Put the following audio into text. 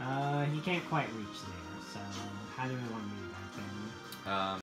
Uh, he can't quite reach there. So how do we want to move that then? Um,